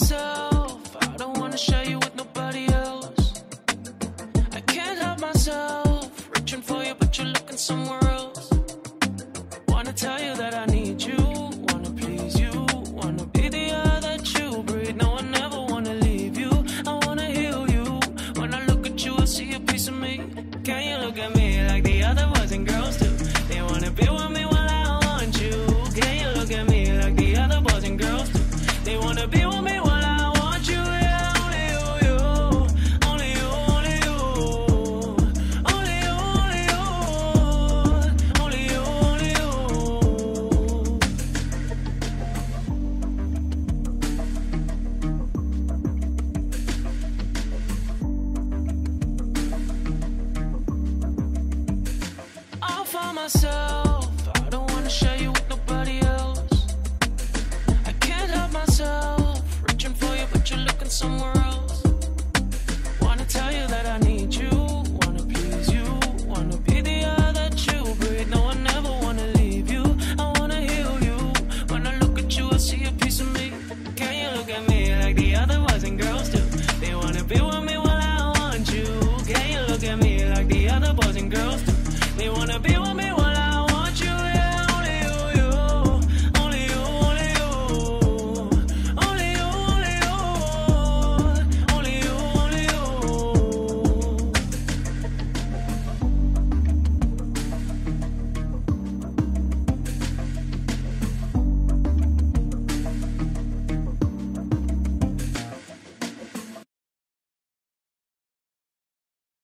myself.